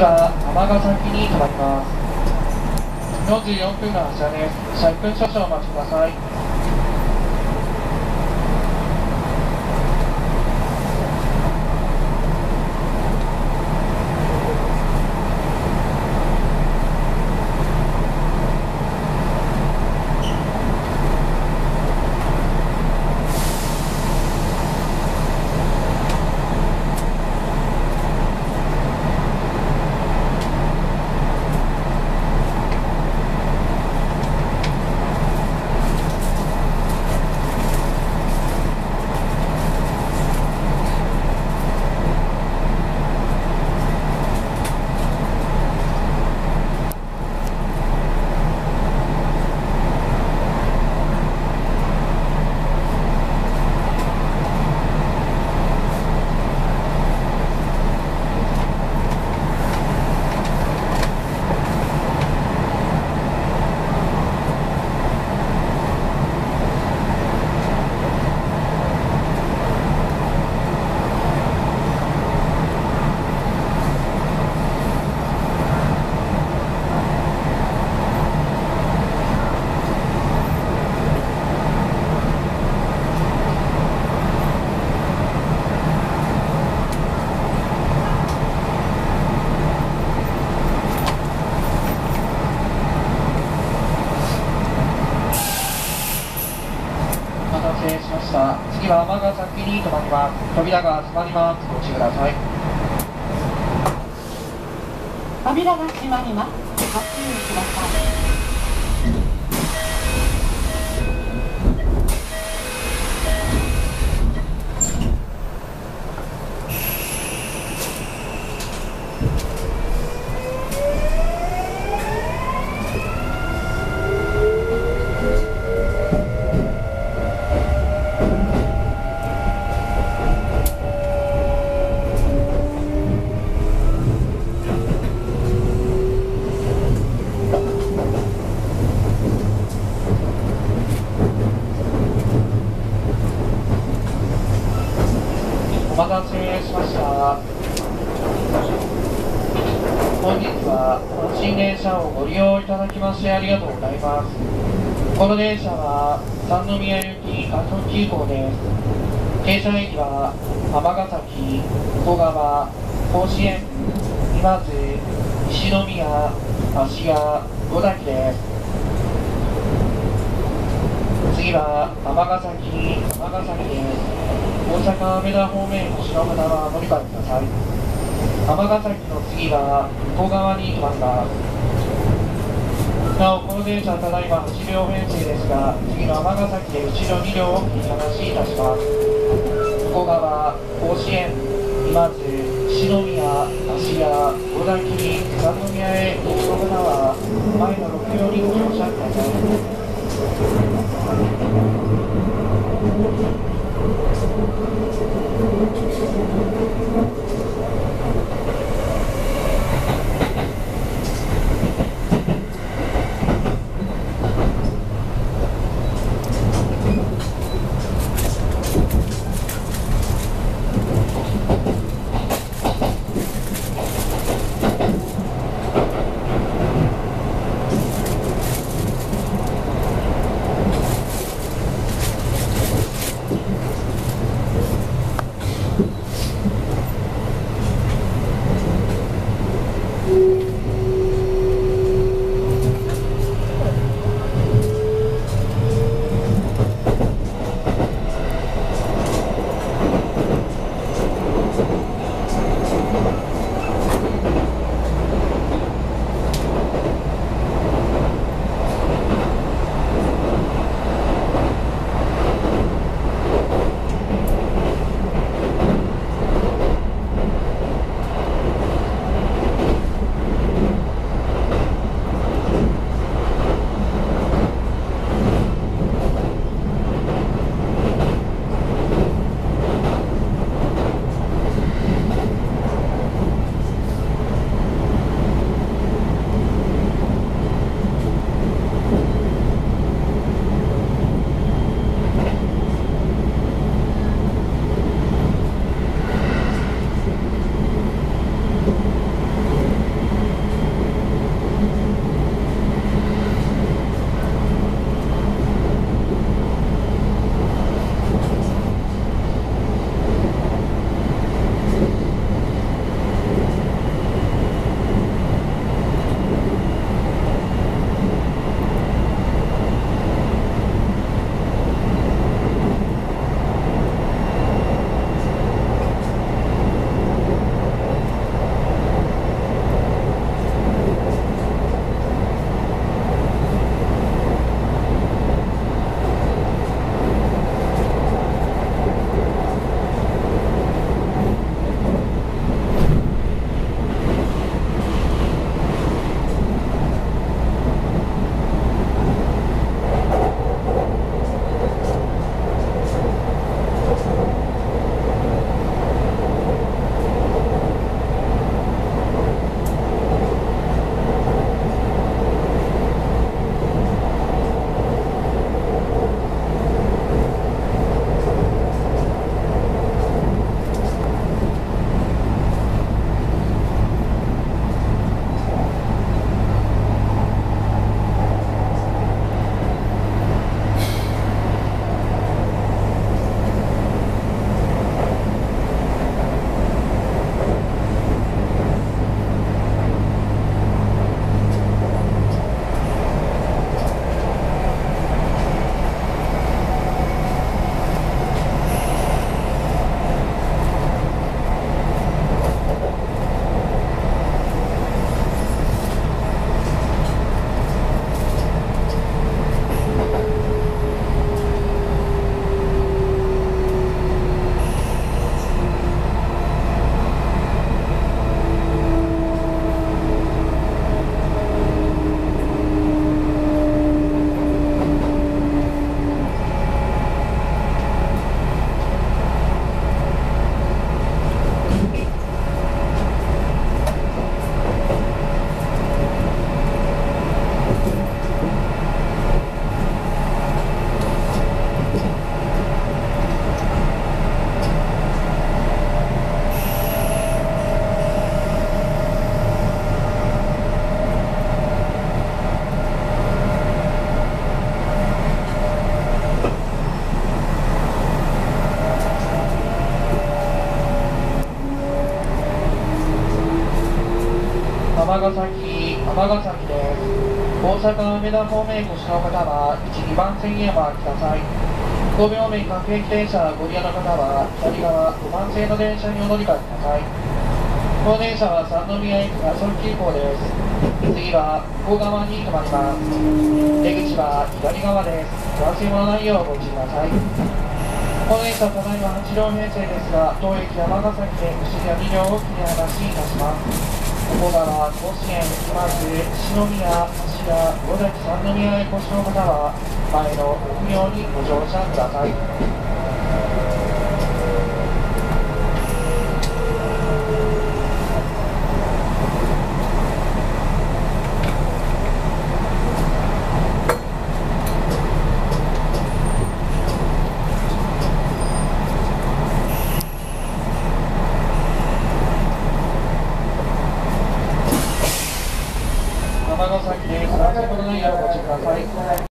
は尼崎に停まります44分の発車です車1分少々お待ちくださいお待たせしましたが先に止まります扉が閉まりますご注意ください扉が閉まります。ご注意ください。お待たせしました本新電車をご利用いただきましてありがとうございます。この電車は三宮行き阿蘇急行です。停車駅は尼崎小川甲子園今津西宮芦屋小崎です。次は尼崎尼崎です。大阪梅田方面お城の方は乗り換えください。尼崎の次は向こう側に停まりますなおこの電車ただいま8両編成ですが次の尼崎で後ろ2両を切り離しいたします向こう側甲子園今津西宮芦屋小田切三宮へお越しの方は前の6両にご乗車ください尼崎、尼崎です。大阪梅田方面ご使用の方は、1、2番線へお回りください。5秒目各駅停車ご利用の方は、左側5番線の電車にお乗り換えください。この電車は三宮駅が速急行です。次は向こう側に停まります。出口は左側です。お忘れ物ないようご注意ください。この電車ただいま8両編成ですが、当駅山ヶ崎で牛や2両を切り離しいたします。ここから甲子園、まず篠宮、芦屋、小崎三宮へご使用の方は、前の奥両にご乗車ください。